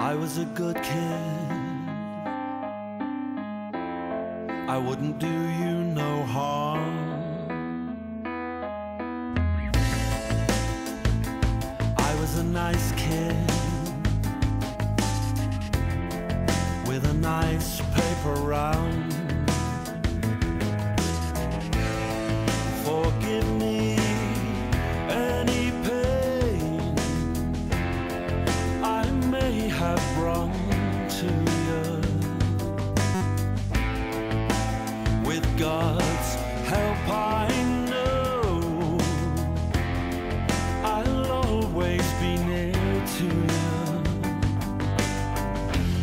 I was a good kid. I wouldn't do you no harm. I was a nice kid with a nice paper round.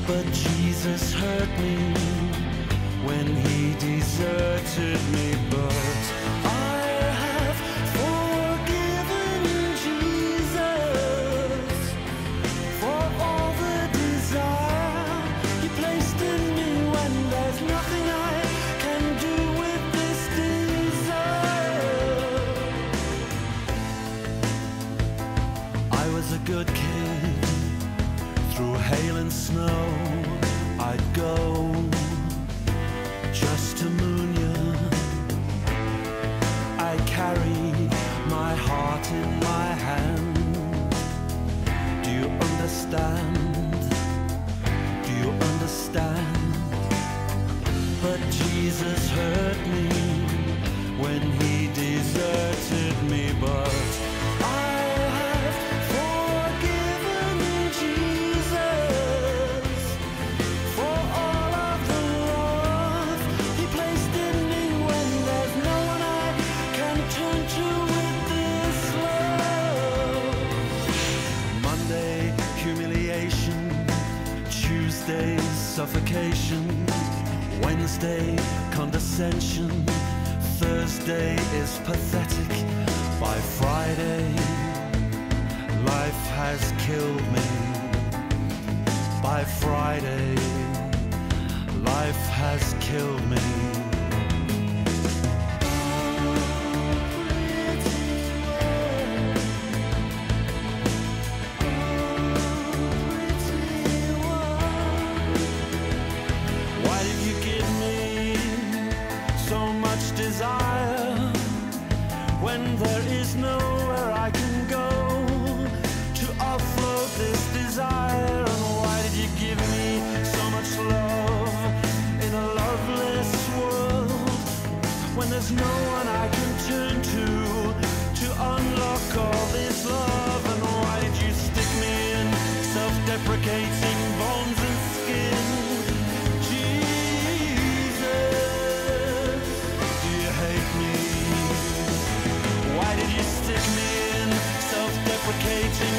But Jesus hurt me when he deserted me. But and snow. I'd go just to moon you. I carried my heart in my hand. Do you understand? Do you understand? But Jesus hurt me when he deserted suffocation. Wednesday, condescension. Thursday is pathetic. By Friday, life has killed me. By Friday, life has killed me. there's no one I can turn to to unlock all this love. And why did you stick me in self-deprecating bones and skin? Jesus, do you hate me? Why did you stick me in self-deprecating?